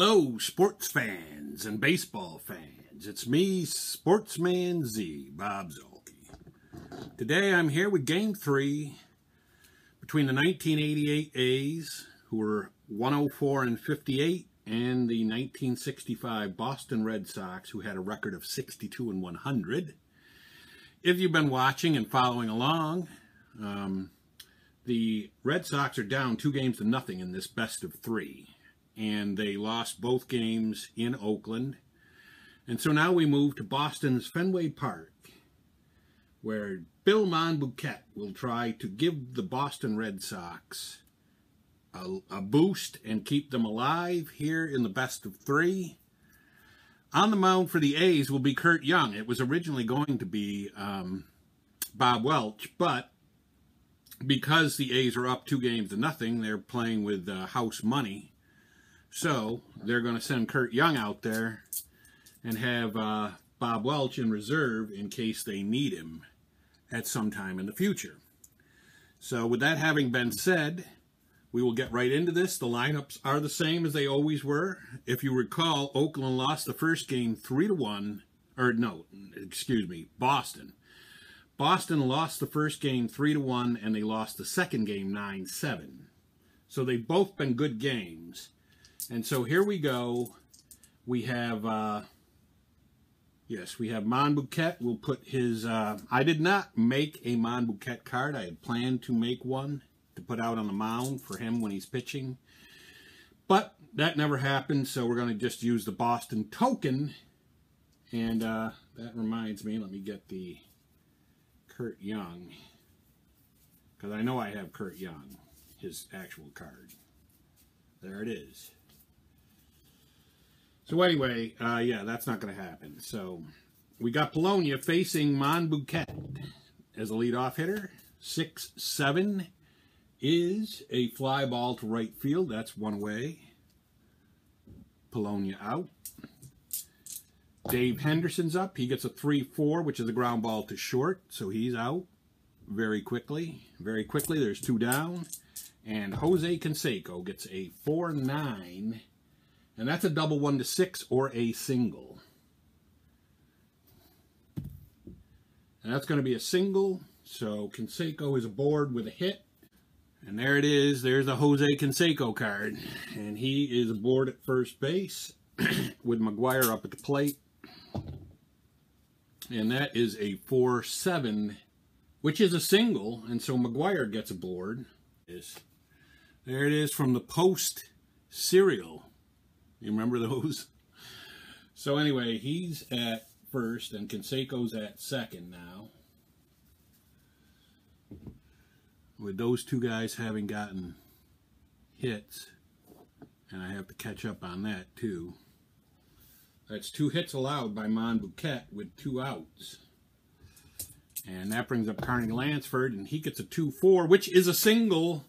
Hello, sports fans and baseball fans. It's me, Sportsman Z, Bob Zolke. Today I'm here with Game 3 between the 1988 A's, who were 104 and 58, and the 1965 Boston Red Sox, who had a record of 62 and 100. If you've been watching and following along, um, the Red Sox are down two games to nothing in this best of three and they lost both games in Oakland. And so now we move to Boston's Fenway Park, where Bill Monbouquette will try to give the Boston Red Sox a, a, boost and keep them alive here in the best of three. On the mound for the A's will be Curt Young. It was originally going to be um, Bob Welch, but because the A's are up two games to nothing, they're playing with uh, house money so they're going to send Curt Young out there and have uh, Bob Welch in reserve in case they need him at some time in the future. So with that having been said, we will get right into this. The lineups are the same as they always were. If you recall, Oakland lost the first game 3 to 1, or no, excuse me, Boston. Boston lost the first game 3 to 1 and they lost the second game 9-7. So they've both been good games. And so here we go. We have, uh, yes, we have Monbouquette. We'll put his, uh, I did not make a Monbouquette card. I had planned to make one to put out on the mound for him when he's pitching. But that never happened, so we're going to just use the Boston token. And uh, that reminds me, let me get the Curt Young. Because I know I have Curt Young, his actual card. There it is. So anyway, uh, yeah, that's not going to happen. So we got Polonia facing Monbouquette as a leadoff hitter. Six seven is a fly ball to right field. That's one way. Polonia out. Dave Henderson's up. He gets a 3-4, which is a ground ball to short, so he's out very quickly. Very quickly, there's two down. And Jose Canseco gets a 4-9 and that's a double one to six or a single. And that's going to be a single. So Canseco is aboard with a hit. And there it is. There's the Jose Canseco card. And he is aboard at first base with McGwire up at the plate. And that is a 4-7, which is a single. And so McGwire gets aboard. There it is from the Post cereal. You remember those? So anyway, he's at first and Canseco's at second now. With those two guys having gotten hits, and I have to catch up on that too. That's two hits allowed by Monbouquette with two outs. And that brings up Carney Lansford, and he gets a 2-4, which is a single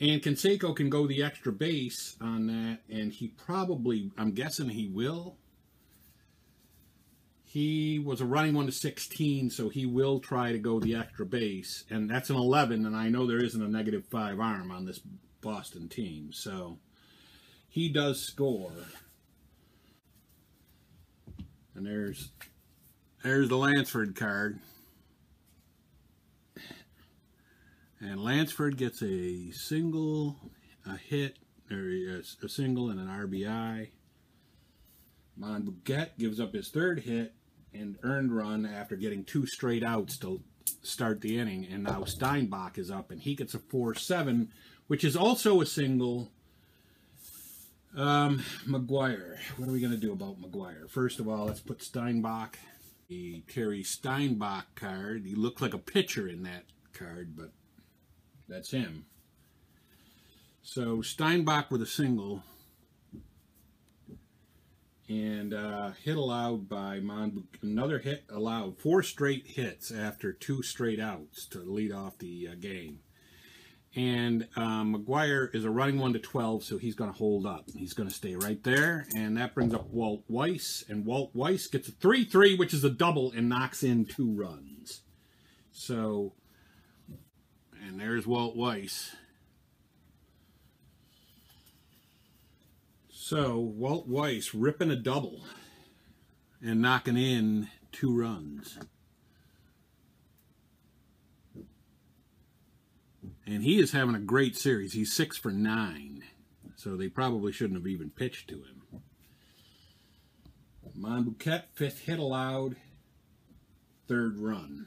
and Canseco can go the extra base on that, and he probably, I'm guessing he will. He was a running 1 to 16, so he will try to go the extra base. And that's an 11, and I know there isn't a negative 5 arm on this Boston team. So he does score. And there's there's the Lansford card. And Lansford gets a single, a hit, or a, a single and an RBI. Monbouquette gives up his third hit and earned run after getting two straight outs to start the inning. And now Steinbach is up and he gets a 4-7, which is also a single. Um, McGwire. What are we going to do about McGwire? First of all, let's put Steinbach. The Terry Steinbach card. He looked like a pitcher in that card, but that's him. So Steinbach with a single and uh, hit allowed by. Another hit allowed. Four straight hits after two straight outs to lead off the uh, game. And um, McGwire is a running 1 to 12, so he's going to hold up. He's going to stay right there. And that brings up Walt Weiss. And Walt Weiss gets a 3-3, which is a double, and knocks in two runs. So and there's Walt Weiss. So Walt Weiss ripping a double and knocking in two runs. And he is having a great series. He's six for nine. So they probably shouldn't have even pitched to him. Monbouquette, fifth hit allowed, third run.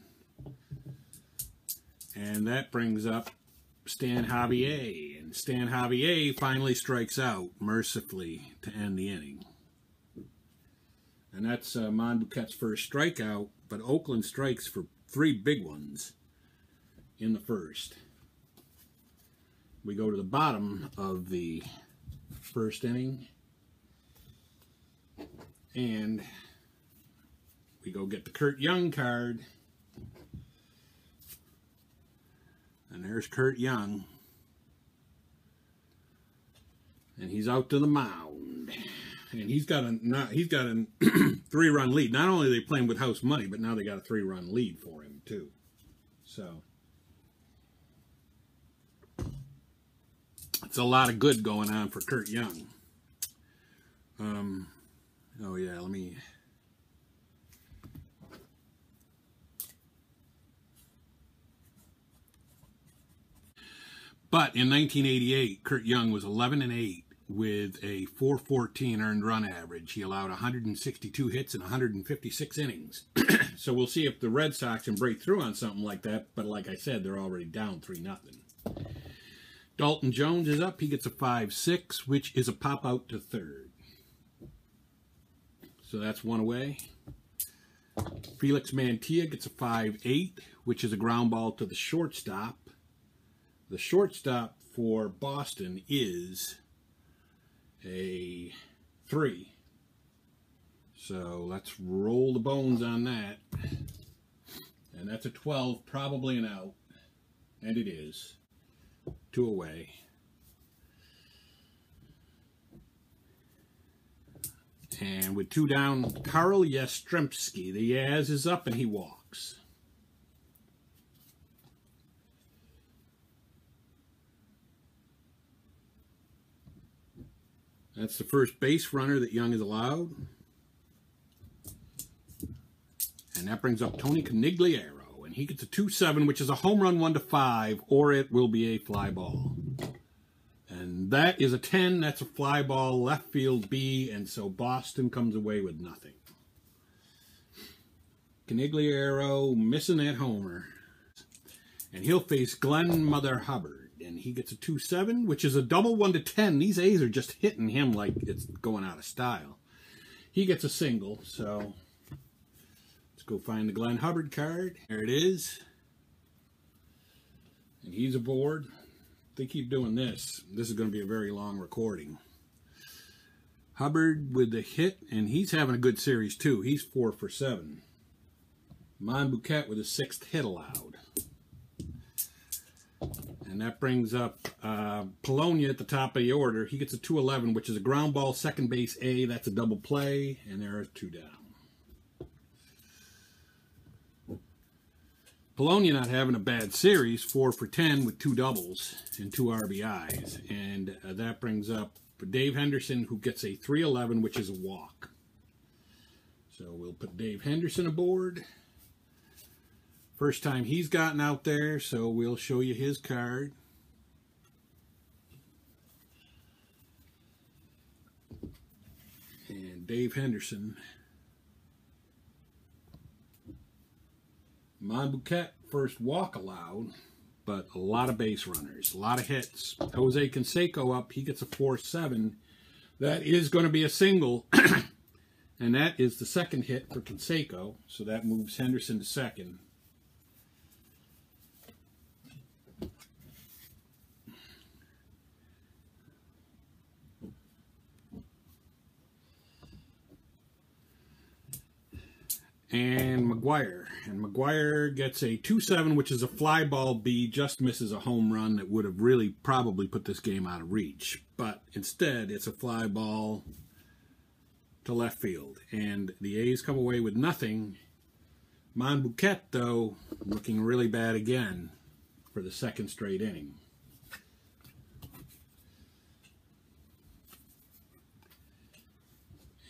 And that brings up Stan Javier. And Stan Javier finally strikes out mercifully to end the inning. And that's uh, first strikeout, but Oakland strikes for three big ones in the first. We go to the bottom of the first inning. And we go get the Curt Young card. And there's Curt Young. And he's out to the mound. And he's got a not, he's got a three run lead. Not only are they playing with house money, but now they got a three run lead for him too. So it's a lot of good going on for Curt Young. Um, oh yeah, let me But in 1988, Curt Young was 11 and 8 with a 414 earned run average. He allowed 162 hits in 156 innings. so we'll see if the Red Sox can break through on something like that. But like I said, they're already down 3 nothing. Dalton Jones is up. He gets a 5-6, which is a pop out to third. So that's one away. Felix Mantilla gets a 5-8, which is a ground ball to the shortstop. The shortstop for Boston is a 3. So let's roll the bones on that. And that's a 12, probably an out. And it is. Two away. And with two down, Carl Yastrzemski. The Yaz is up and he walks. That's the first base runner that Young is allowed. And that brings up Tony Conigliaro. And he gets a 2-7, which is a home run 1 to 5, or it will be a fly ball. And that is a 10. That's a fly ball, left field B, and so Boston comes away with nothing. Conigliaro missing that homer. And he'll face Glenn Mother Hubbard and he gets a 2-7, which is a double 1 to 10. These A's are just hitting him like it's going out of style. He gets a single, so let's go find the Glenn Hubbard card. There it is. And he's aboard. They keep doing this. This is going to be a very long recording. Hubbard with the hit, and he's having a good series too. He's 4 for 7. Monbouquette with a sixth hit allowed. And that brings up uh, Polonia at the top of the order. He gets a 211, which is a ground ball, second base A. That's a double play, and there are two down. Polonia not having a bad series, 4 for 10 with two doubles and two RBIs. And uh, that brings up Dave Henderson, who gets a 311, which is a walk. So we'll put Dave Henderson aboard. First time he's gotten out there, so we'll show you his card. And Dave Henderson. Monbouquette, first walk allowed, but a lot of base runners, a lot of hits. Jose Canseco up, he gets a 4-7. That is going to be a single, and that is the second hit for Canseco, so that moves Henderson to second. And McGwire. And McGwire gets a 2-7, which is a fly ball B, just misses a home run that would have really probably put this game out of reach. But instead, it's a fly ball to left field. And the A's come away with nothing. Monbouquette, though, looking really bad again for the second straight inning.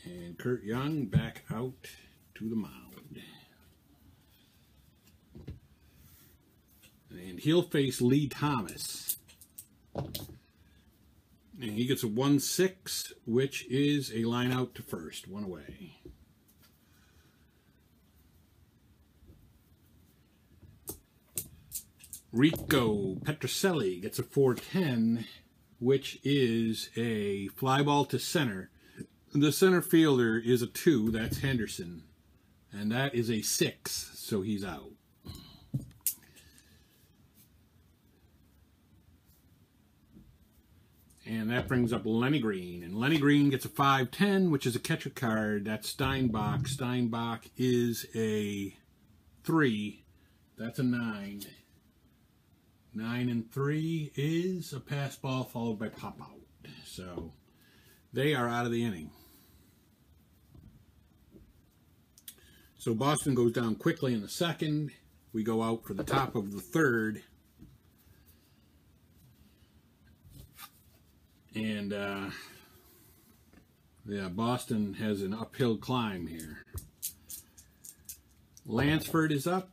And Curt Young back out to the mound. And he'll face Lee Thomas. And he gets a 1-6, which is a line out to first, one away. Rico Petrocelli gets a 410, which is a fly ball to center. The center fielder is a 2, that's Henderson. And that is a 6, so he's out. And that brings up Lenny Green. And Lenny Green gets a 510, which is a catcher card. That's Steinbach. Steinbach is a 3. That's a 9. 9 and 3 is a pass ball followed by pop out. So they are out of the inning. So Boston goes down quickly in the second. We go out for the top of the third. And uh, yeah, Boston has an uphill climb here. Lansford is up,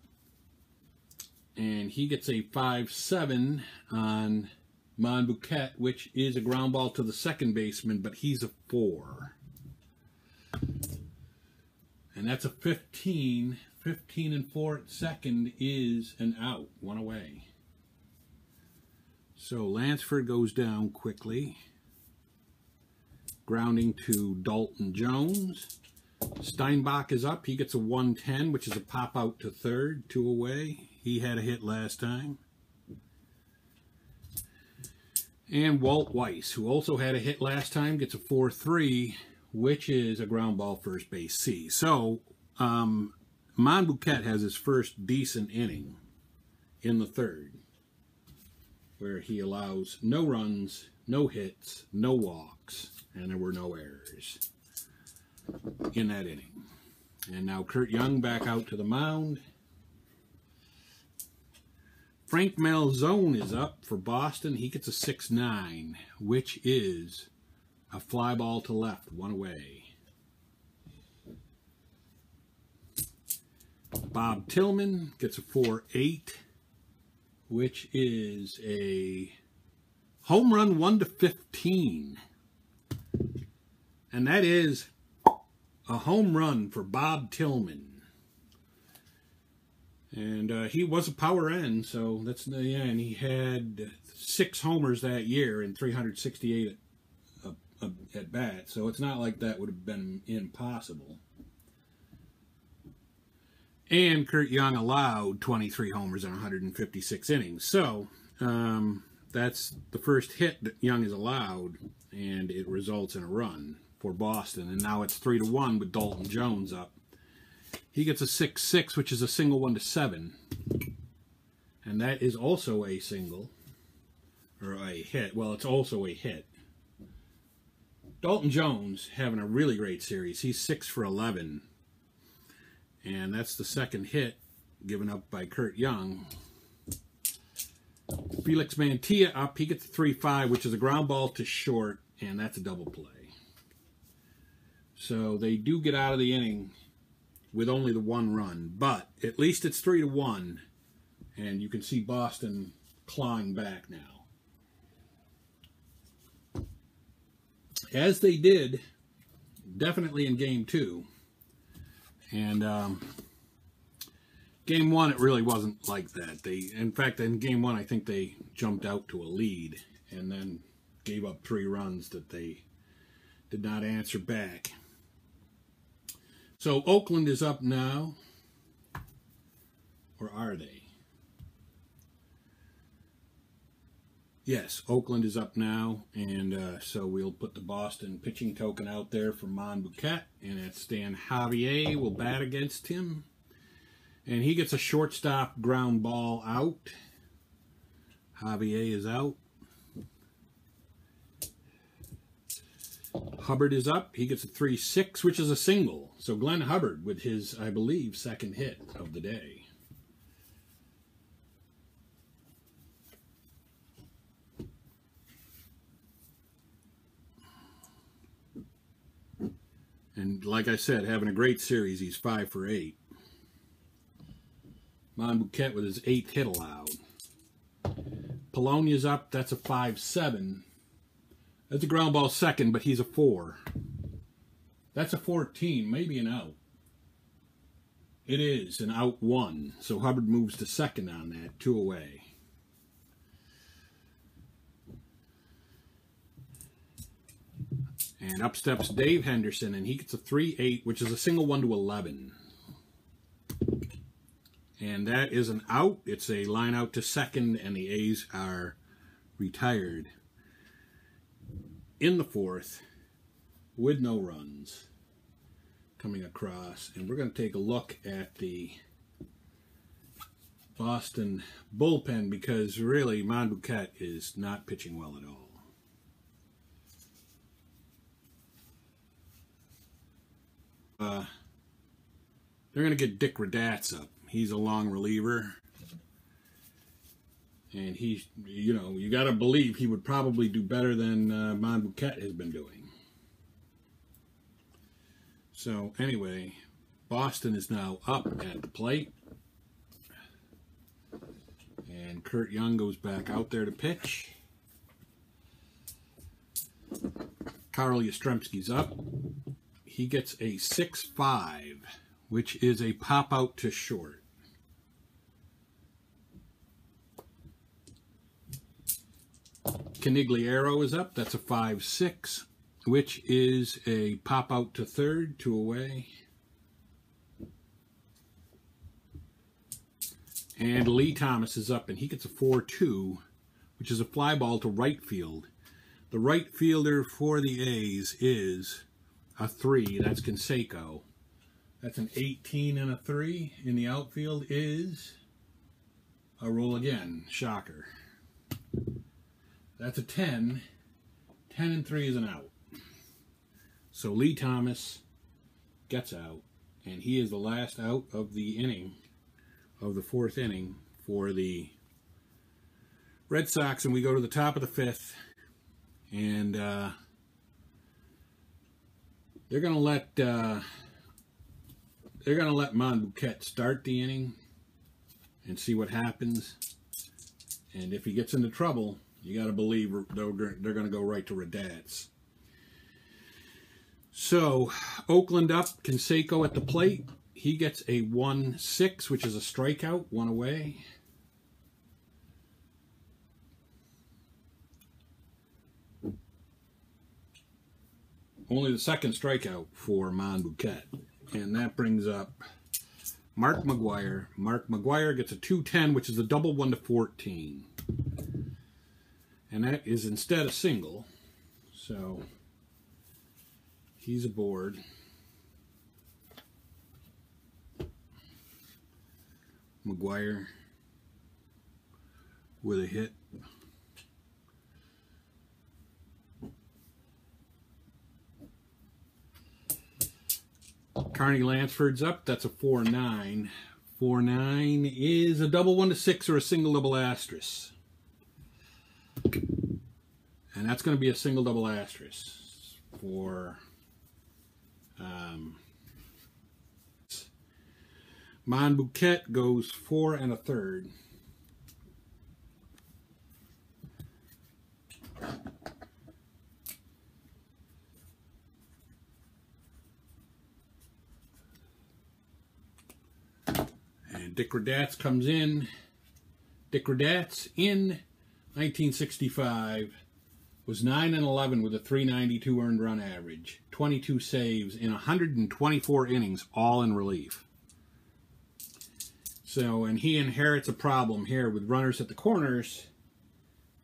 and he gets a 5-7 on Monbouquette, which is a ground ball to the second baseman, but he's a 4. And that's a 15. 15 and 4 at second is an out, one away. So Lansford goes down quickly grounding to Dalton Jones. Steinbach is up. He gets a 110, which is a pop out to third, two away. He had a hit last time. And Walt Weiss, who also had a hit last time, gets a 4-3, which is a ground ball first base C. So, um, Monbouquette has his first decent inning in the third, where he allows no runs, no hits, no walks, and there were no errors in that inning. And now Curt Young back out to the mound. Frank Malzone is up for Boston. He gets a 6-9, which is a fly ball to left, one away. Bob Tillman gets a 4-8, which is a home run 1 to 15. And that is a home run for Bob Tillman. And uh, he was a power end, so that's the end. He had six homers that year in 368 at, uh, at bat, so it's not like that would have been impossible. And Curt Young allowed 23 homers in 156 innings. So um, that's the first hit that Young is allowed, and it results in a run for Boston. And now it's 3 to 1 with Dalton Jones up. He gets a 6 6, which is a single 1 to 7. And that is also a single, or a hit. Well, it's also a hit. Dalton Jones having a really great series. He's 6 for 11. And that's the second hit given up by Curt Young. Felix Mantilla up. He gets a 3 5, which is a ground ball to short, and that's a double play. So they do get out of the inning with only the one run, but at least it's three to one, and you can see Boston clawing back now. As they did, definitely in game two, and um, game one it really wasn't like that. They, in fact, in game one I think they jumped out to a lead and then gave up three runs that they did not answer back. So Oakland is up now. Or are they? Yes, Oakland is up now, and uh, so we'll put the Boston pitching token out there for Monbouquette, and that's Stan Javier will bat against him. And he gets a shortstop ground ball out. Javier is out. Hubbard is up. He gets a 3-6, which is a single. So Glenn Hubbard with his, I believe, second hit of the day. And like I said, having a great series. He's five for eight. Monbouquette with his eighth hit allowed. Polonia's up. That's a 5-7. That's a ground ball second, but he's a 4. That's a 14, maybe an out. It is an out one. So Hubbard moves to second on that, two away. And up steps Dave Henderson, and he gets a 3-8, which is a single 1 to 11. And that is an out. It's a line out to second, and the A's are retired in the fourth with no runs coming across. And we're going to take a look at the Boston bullpen because really Monbouquette is not pitching well at all. Uh, they're going to get Dick Radatz up. He's a long reliever. And he, you know, you got to believe he would probably do better than uh, Monbouquette has been doing. So, anyway, Boston is now up at the plate. And Curt Young goes back out there to pitch. Carl Yastrzemski's up. He gets a 6-5, which is a pop out to short. Conigliaro is up. That's a 5-6, which is a pop out to third, two away. And Lee Thomas is up, and he gets a 4-2, which is a fly ball to right field. The right fielder for the A's is a 3. That's Canseco. That's an 18 and a 3. In the outfield is a roll again. Shocker. That's a 10. 10 and 3 is an out. So Lee Thomas gets out, and he is the last out of the inning, of the fourth inning for the Red Sox, and we go to the top of the fifth, and uh, they're going to let uh, they're going to let Monbouquette start the inning and see what happens, and if he gets into trouble, you got to believe they're, going to go right to Radatz. So, Oakland up, Canseco at the plate. He gets a 1-6, which is a strikeout, one away. Only the second strikeout for Monbouquette. And that brings up Mark McGwire. Mark McGwire gets a 210, which is a double 1 to 14 and that is instead a single. So he's aboard. McGwire with a hit. Carney Lansford's up. That's a 4-9 4-9 is a double 1 to 6 or a single double asterisk and that's going to be a single double asterisk for um, Monbouquette goes four and a third. And Dick Radatz comes in. Dick Radatz in 1965 was 9 and 11 with a 392 earned run average, 22 saves in 124 innings, all in relief. So, and he inherits a problem here with runners at the corners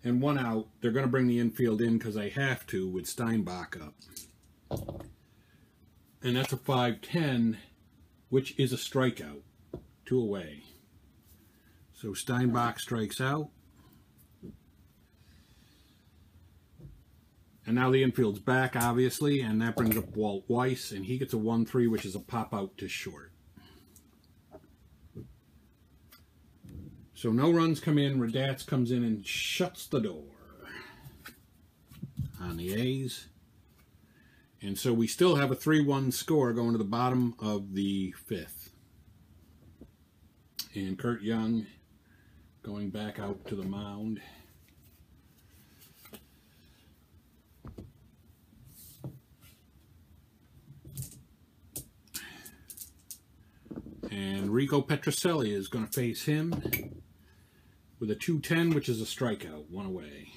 and one out. They're going to bring the infield in because they have to with Steinbach up. And that's a 5-10, which is a strikeout, two away. So Steinbach strikes out. And now the infield's back, obviously, and that brings up Walt Weiss, and he gets a 1-3, which is a pop out to short. So no runs come in. Radatz comes in and shuts the door on the A's. And so we still have a 3-1 score going to the bottom of the fifth. And Curt Young going back out to the mound. And Rico Petrocelli is going to face him with a 210, which is a strikeout, one away.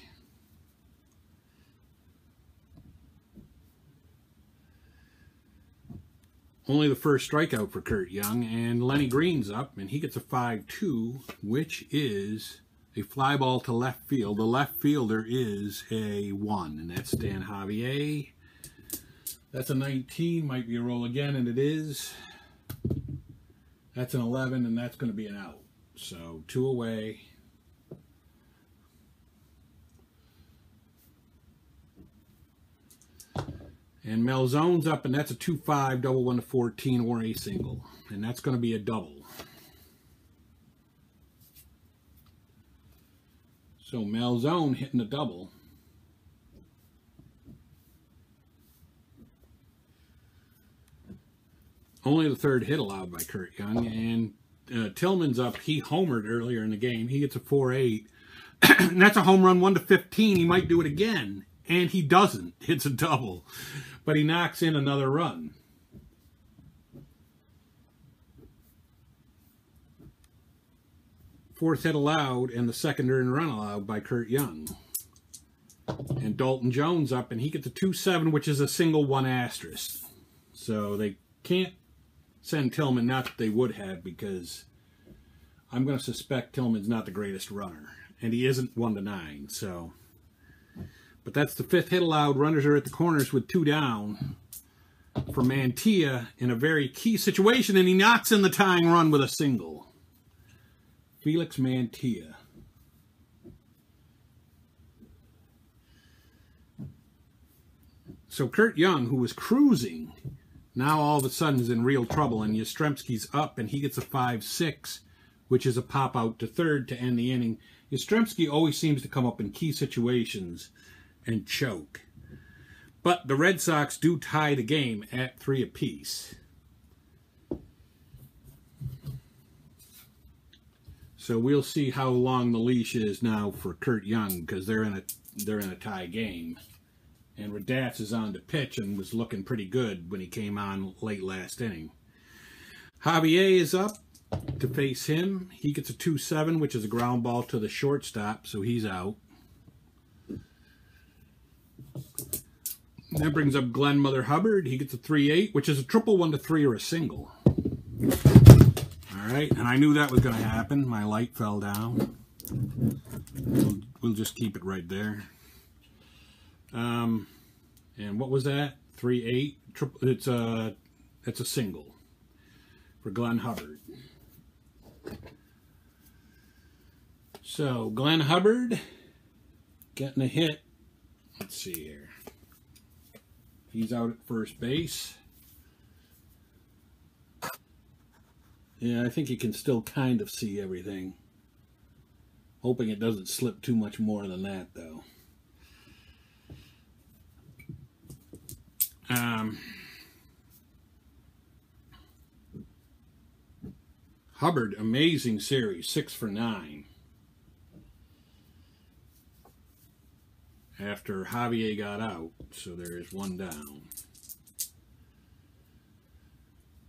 Only the first strikeout for Curt Young, and Lenny Green's up, and he gets a 5-2, which is a fly ball to left field. The left fielder is a 1, and that's Dan Javier. That's a 19, might be a roll again, and it is. That's an 11, and that's going to be an out. So two away. And Malzone's up, and that's a 2-5, double 1 to 14, or a single. And that's going to be a double. So Malzone hitting a double. Only the third hit allowed by Curt Young. And uh, Tillman's up. He homered earlier in the game. He gets a 4-8. and that's a home run 1 to 15. He might do it again. And he doesn't. It's a double. But he knocks in another run. Fourth hit allowed and the second earned run allowed by Curt Young. And Dalton Jones up and he gets a 2-7 which is a single one asterisk. So they can't send Tillman, not that they would have, because I'm going to suspect Tillman's not the greatest runner. And he isn't 1 to 9, so. But that's the fifth hit allowed. Runners are at the corners with two down for Mantilla in a very key situation, and he knocks in the tying run with a single. Felix Mantilla. So Curt Young, who was cruising now all of a sudden is in real trouble, and Yastrzemski's up, and he gets a 5-6, which is a pop out to third to end the inning. Yastrzemski always seems to come up in key situations and choke. But the Red Sox do tie the game at three apiece. So we'll see how long the leash is now for Curt Young because they're in a they're in a tie game. And Radatz is on the pitch and was looking pretty good when he came on late last inning. Javier is up to face him. He gets a 2-7, which is a ground ball to the shortstop, so he's out. That brings up Glenn Mother Hubbard. He gets a 3-8, which is a triple 1 to 3 or a single. All right, and I knew that was going to happen. My light fell down. We'll, we'll just keep it right there. Um, and what was that? Three eight. Triple. It's a it's a single for Glenn Hubbard. So Glenn Hubbard getting a hit. Let's see here. He's out at first base. Yeah, I think you can still kind of see everything. Hoping it doesn't slip too much more than that, though. Um, Hubbard, amazing series, six for nine. After Javier got out, so there is one down.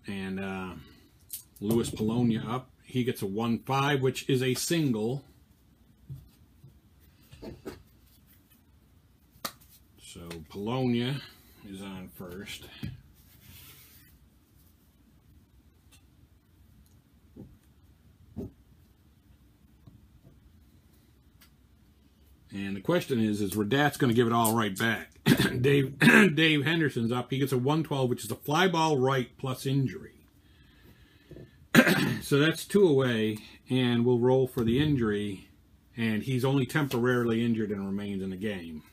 And uh, Luis Polonia up. He gets a 1-5, which is a single. So Polonia is on first. And the question is, is Radatz going to give it all right back? Dave Dave Henderson's up. He gets a 112, which is a fly ball right plus injury. so that's two away, and we'll roll for the injury. And he's only temporarily injured and remains in the game.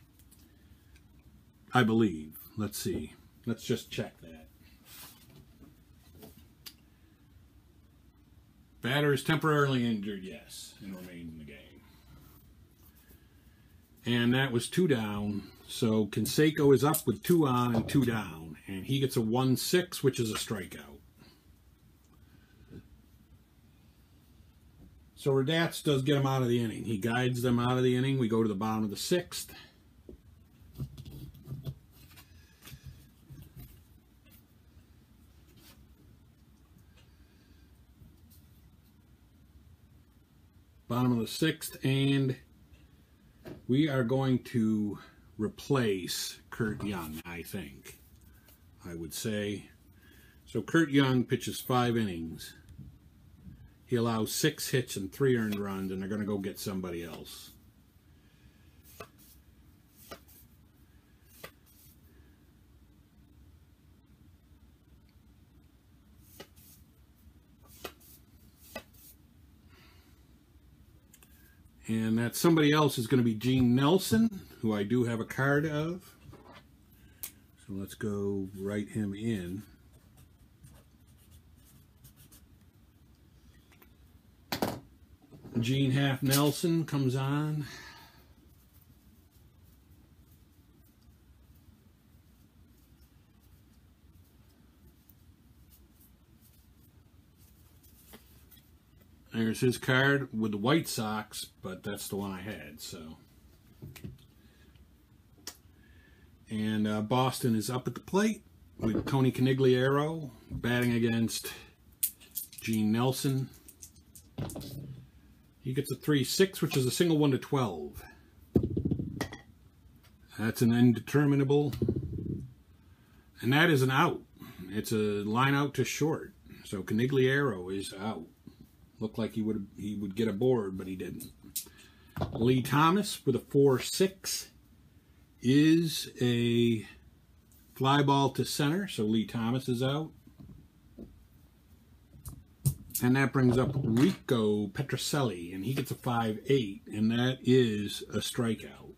I believe. Let's see. Let's just check that. Batter is temporarily injured, yes, and remains in the game. And that was two down. So Canseco is up with two on and two down. And he gets a 1-6, which is a strikeout. So Radatz does get him out of the inning. He guides them out of the inning. We go to the bottom of the sixth. Bottom of the sixth, and we are going to replace Curt Young, I think. I would say. So Curt Young pitches five innings. He allows six hits and three earned runs, and they're going to go get somebody else. And that somebody else is going to be Gene Nelson, who I do have a card of. So let's go write him in. Gene Half Nelson comes on. There's his card with the White Sox, but that's the one I had, so. And uh, Boston is up at the plate with Tony Conigliaro batting against Gene Nelson. He gets a 3-6, which is a single 1 to 12. That's an indeterminable. And that is an out. It's a line out to short. So Conigliaro is out. Looked like he would he would get a board, but he didn't. Lee Thomas with a 4-6 is a fly ball to center, so Lee Thomas is out. And that brings up Rico Petrocelli, and he gets a 5-8, and that is a strikeout.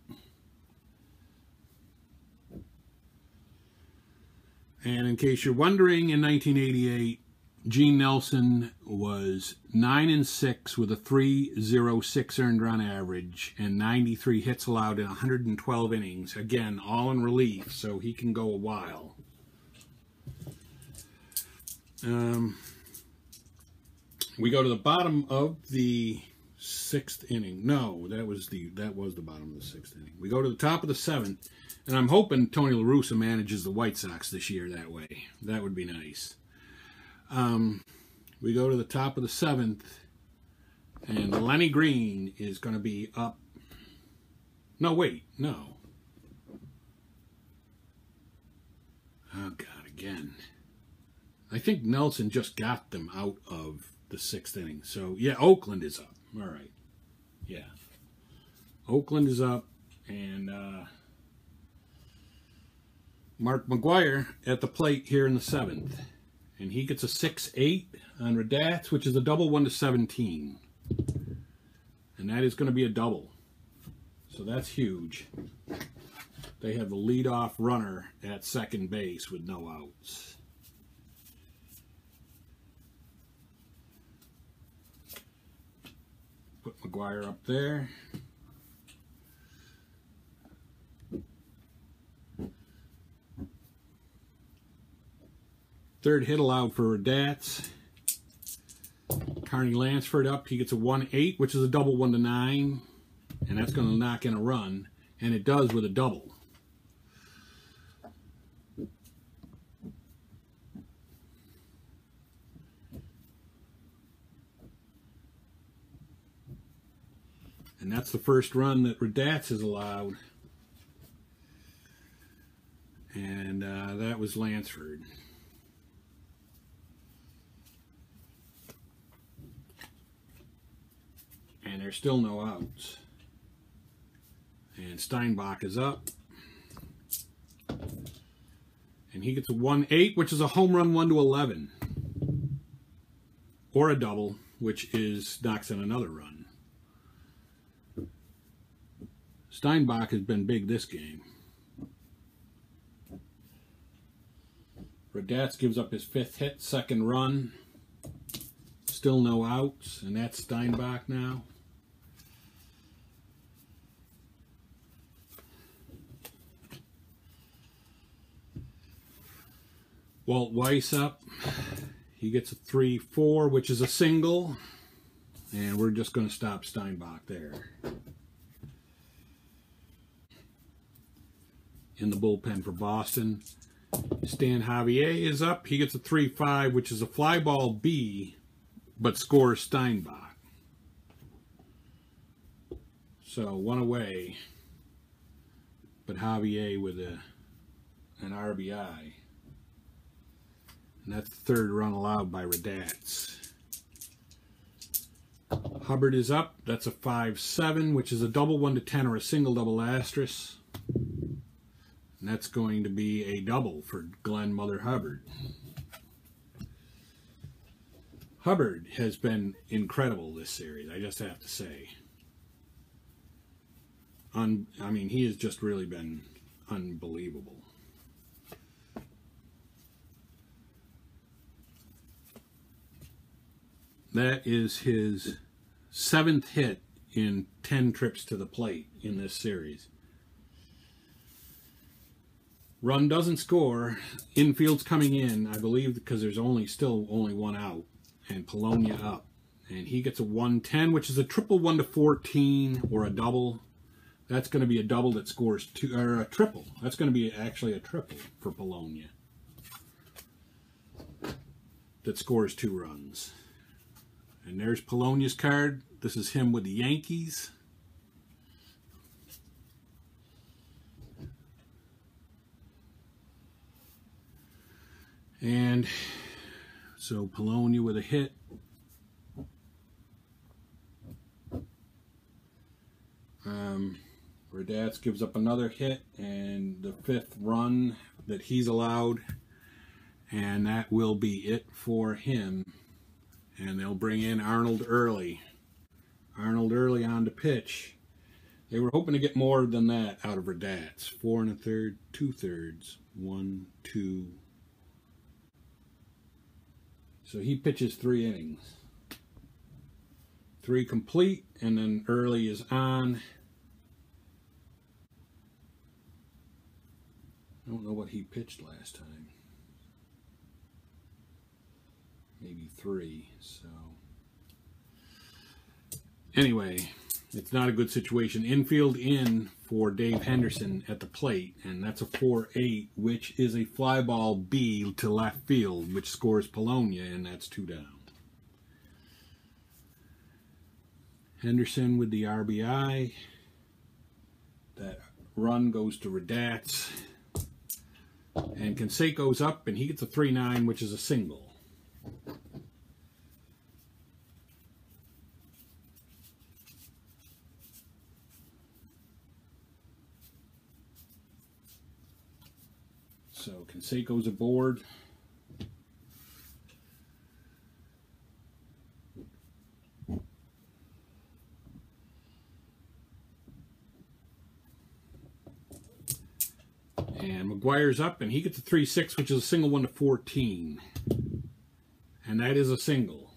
And in case you're wondering, in 1988, Gene Nelson was 9 and 6 with a 3.06 earned run average and 93 hits allowed in 112 innings. Again, all in relief, so he can go a while. Um, we go to the bottom of the sixth inning. No, that was the that was the bottom of the sixth inning. We go to the top of the seventh, and I'm hoping Tony La Russa manages the White Sox this year that way. That would be nice. Um, we go to the top of the seventh, and Lenny Green is going to be up. No, wait, no. Oh, God, again. I think Nelson just got them out of the sixth inning. So, yeah, Oakland is up. All right. Yeah. Oakland is up, and uh, Mark McGwire at the plate here in the seventh. And he gets a 6-8 on Radatz, which is a double 1 to 17. And that is going to be a double. So that's huge. They have the leadoff runner at second base with no outs. Put McGwire up there. Third hit allowed for Radatz. Carney Lansford up. He gets a 1-8, which is a double 1 to 9. And that's going to knock in a run. And it does with a double. And that's the first run that Radatz has allowed. And uh, that was Lansford. And there's still no outs. And Steinbach is up. And he gets a 1-8, which is a home run 1 to 11. Or a double, which is knocks in another run. Steinbach has been big this game. Radatz gives up his fifth hit, second run. Still no outs, and that's Steinbach now. Walt Weiss up. He gets a 3-4, which is a single. And we're just going to stop Steinbach there. In the bullpen for Boston. Stan Javier is up. He gets a 3-5, which is a fly ball B, but scores Steinbach. So one away, but Javier with a an RBI. And that's the third run allowed by Radatz. Hubbard is up. That's a 5-7, which is a double 1 to 10 or a single double asterisk. And that's going to be a double for Glenn Mother Hubbard. Hubbard has been incredible this series, I just have to say. Un I mean, he has just really been unbelievable. That is his seventh hit in 10 trips to the plate in this series. Run doesn't score. Infield's coming in, I believe, because there's only still only one out. And Polonia up. And he gets a 110, which is a triple 1 to 14 or a double. That's going to be a double that scores two, or a triple. That's going to be actually a triple for Polonia. That scores two runs. And there's Polonia's card. This is him with the Yankees. And so Polonia with a hit. Um, Radatz gives up another hit and the fifth run that he's allowed. And that will be it for him. And they'll bring in Arnold Earley. Arnold Earley on to pitch. They were hoping to get more than that out of Radatz. Four and a third, two thirds, one, two, so he pitches three innings. Three complete, and then Earley is on. I don't know what he pitched last time. Maybe three, so. Anyway, it's not a good situation. Infield in for Dave Henderson at the plate, and that's a 4-8, which is a fly ball B to left field, which scores Polonia, and that's two down. Henderson with the RBI. That run goes to Radatz. And Canseco's up, and he gets a 3-9, which is a single. So Canseco's aboard. And McGwire's up, and he gets a 3-6, which is a single one to 14. And that is a single.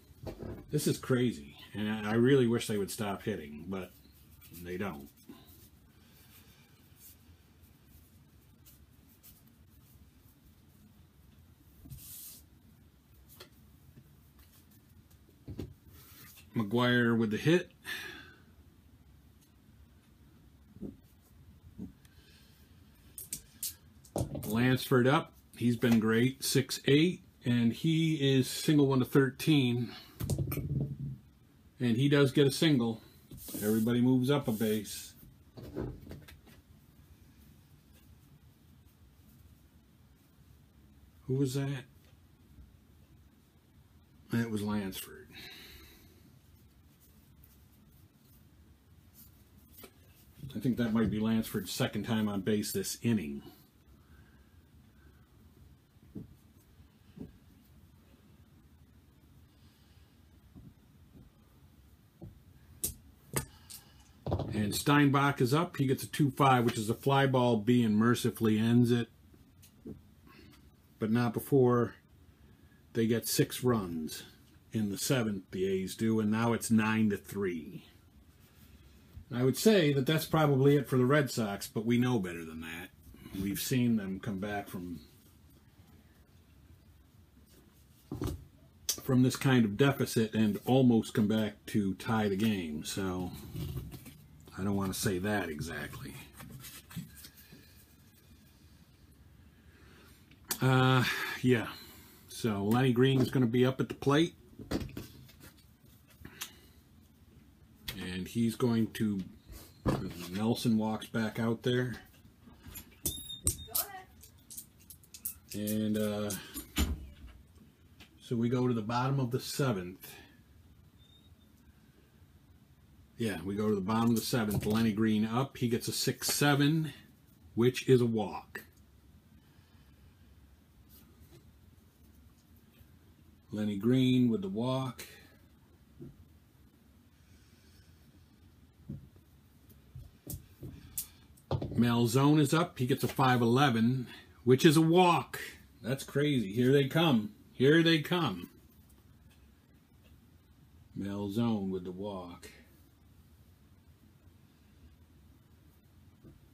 This is crazy. And I really wish they would stop hitting, but they don't. McGwire with the hit. Lansford up. He's been great. 6'8". And he is single one to 13. And he does get a single. Everybody moves up a base. Who was that? That was Lansford. I think that might be Lansford's second time on base this inning. And Steinbach is up. He gets a 2-5, which is a fly ball B and mercifully ends it. But not before they get six runs. In the seventh, the A's do, and now it's 9 to 3. I would say that that's probably it for the Red Sox, but we know better than that. We've seen them come back from from this kind of deficit and almost come back to tie the game. So I don't want to say that exactly. Uh, yeah. So Lenny Green is going to be up at the plate. And he's going to, Nelson walks back out there. And uh, so we go to the bottom of the seventh. Yeah, we go to the bottom of the seventh. Lenny Green up. He gets a 6-7, which is a walk. Lenny Green with the walk. Malzone is up. He gets a 5'11", which is a walk. That's crazy. Here they come. Here they come. Malzone with the walk.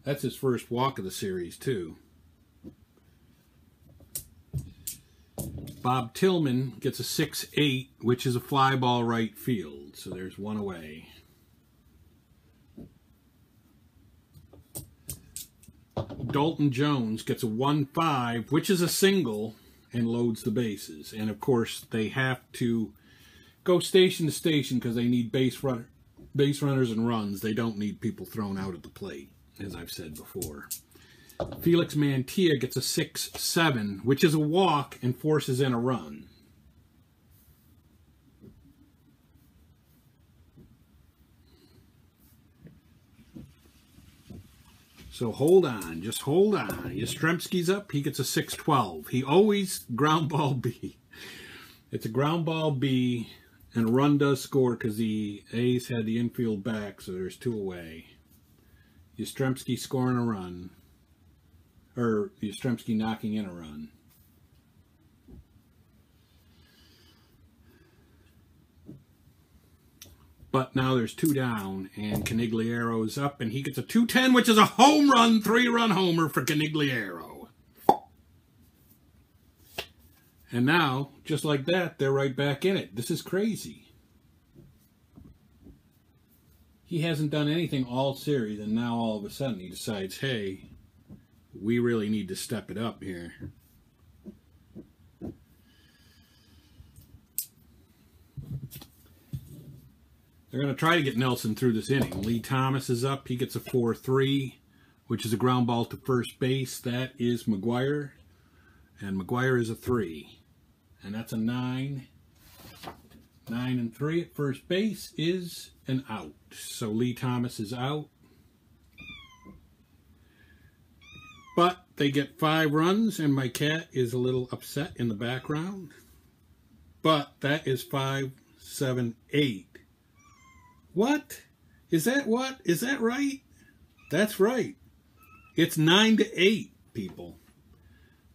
That's his first walk of the series, too. Bob Tillman gets a 6-8, which is a fly ball right field. So there's one away. Dalton Jones gets a 1-5, which is a single, and loads the bases. And of course, they have to go station to station because they need base base runners and runs. They don't need people thrown out at the plate, as I've said before. Felix Mantilla gets a 6-7, which is a walk and forces in a run. So hold on, just hold on. Yastrzemski's up, he gets a 6-12. He always ground ball B. It's a ground ball B, and a run does score because the A's had the infield back, so there's two away. Yastrzemski scoring a run or Yastrzemski knocking in a run. But now there's two down, and Conigliaro is up, and he gets a 210, which is a home run, three-run homer for Conigliaro. And now, just like that, they're right back in it. This is crazy. He hasn't done anything all series, and now all of a sudden he decides, hey, we really need to step it up here. They're going to try to get Nelson through this inning. Lee Thomas is up. He gets a 4-3, which is a ground ball to first base. That is McGwire. And McGwire is a 3. And that's a 9. 9 and 3 at first base is an out. So Lee Thomas is out. But they get five runs, and my cat is a little upset in the background. But that is five, seven, eight. What? Is that what? Is that right? That's right. It's nine to eight, people.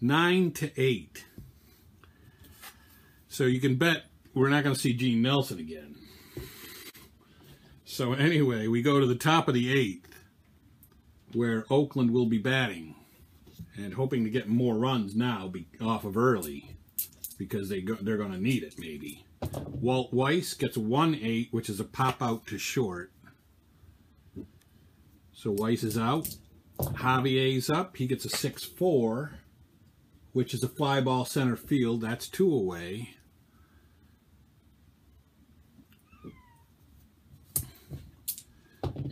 Nine to eight. So you can bet we're not going to see Gene Nelson again. So anyway, we go to the top of the eighth, where Oakland will be batting and hoping to get more runs now be, off of Earley because they go, they're going to need it maybe. Walt Weiss gets a 1-8, which is a pop out to short. So Weiss is out. Javier's up. He gets a 6-4, which is a fly ball center field. That's two away.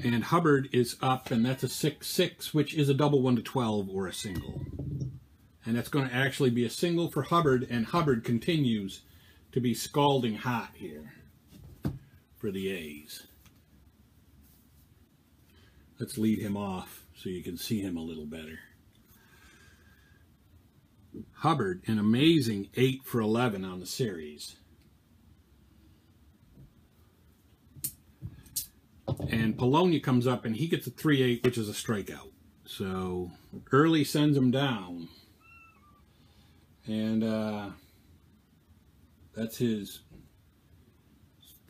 And Hubbard is up, and that's a 6-6, which is a double 1 to 12 or a single. And that's going to actually be a single for Hubbard, and Hubbard continues to be scalding hot here for the A's. Let's lead him off so you can see him a little better. Hubbard, an amazing 8 for 11 on the series. And Polonia comes up and he gets a 3-8, which is a strikeout. So Earley sends him down. And uh, that's his,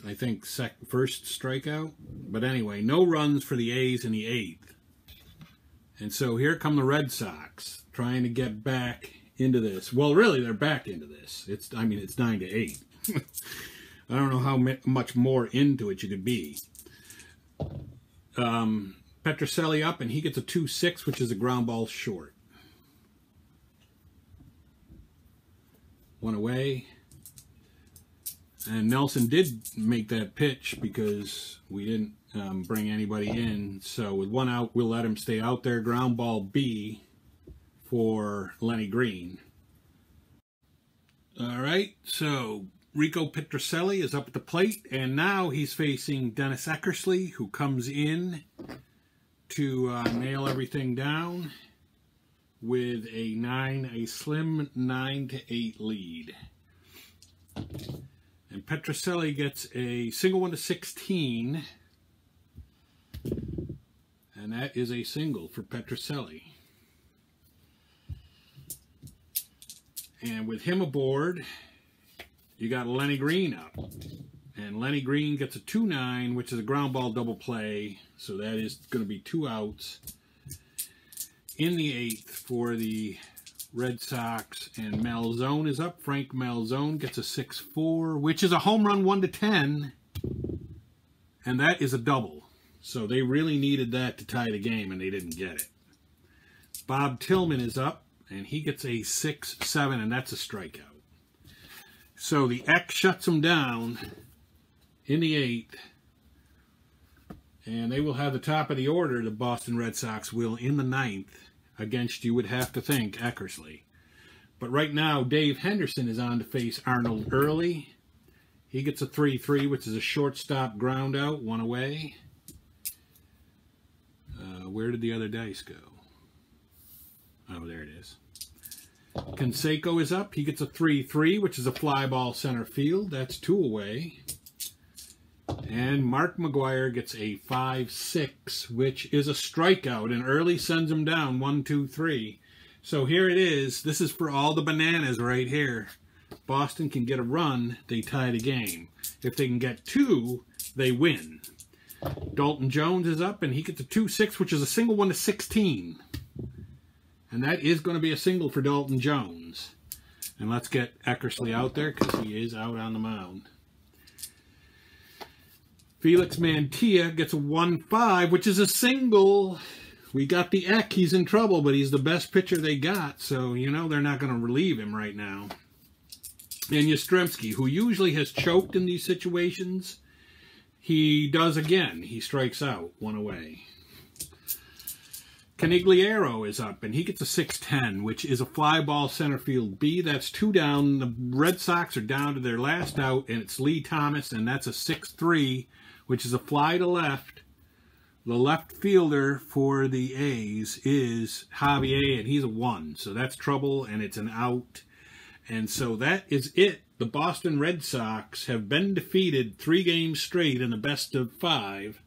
I think, sec first strikeout. But anyway, no runs for the A's in the eighth. And so here come the Red Sox trying to get back into this. Well, really, they're back into this. It's, I mean, it's 9 to 8. I don't know how much more into it you could be. Um, Petrocelli up, and he gets a 2-6, which is a ground ball short. One away. And Nelson did make that pitch because we didn't um, bring anybody in. So with one out, we'll let him stay out there. Ground ball B for Lenny Green. All right, so Rico Petrocelli is up at the plate, and now he's facing Dennis Eckersley, who comes in to uh, nail everything down with a nine, a slim nine to eight lead. And Petrocelli gets a single one to 16. And that is a single for Petrocelli. And with him aboard, you got Lenny Green up. And Lenny Green gets a 2-9, which is a ground ball double play. So that is going to be two outs in the eighth for the Red Sox. And Malzone is up. Frank Malzone gets a 6-4, which is a home run 1 to 10. And that is a double. So they really needed that to tie the game, and they didn't get it. Bob Tillman is up, and he gets a 6-7, and that's a strikeout. So the Eck shuts them down in the eighth. And they will have the top of the order, the Boston Red Sox will, in the ninth. Against, you would have to think, Eckersley. But right now, Dave Henderson is on to face Arnold Earley. He gets a 3-3, which is a shortstop ground out, one away. Uh, where did the other dice go? Oh, there it is. Canseco is up. He gets a 3-3, which is a fly ball center field. That's two away. And Mark McGwire gets a 5-6, which is a strikeout. And Earley sends him down, one, two, three. So here it is. This is for all the bananas right here. Boston can get a run, they tie the game. If they can get two, they win. Dalton Jones is up, and he gets a 2-6, which is a single one to 16. And that is going to be a single for Dalton Jones. And let's get Eckersley out there because he is out on the mound. Felix Mantilla gets a 1-5, which is a single. We got the Eck. He's in trouble, but he's the best pitcher they got. So, you know, they're not going to relieve him right now. And Yastrzemski, who usually has choked in these situations, he does again. He strikes out, one away. Conigliaro is up, and he gets a 6-10, which is a fly ball center field B. That's two down. The Red Sox are down to their last out, and it's Lee Thomas, and that's a 6-3 which is a fly to left. The left fielder for the A's is Javier, and he's a one. So that's trouble, and it's an out. And so that is it. The Boston Red Sox have been defeated three games straight in the best of five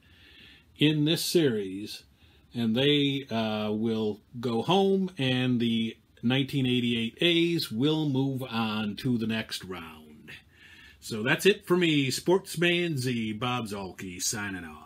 in this series. And they uh, will go home, and the 1988 A's will move on to the next round. So that's it for me, Sportsman Z, Bob Zuhlke, signing off.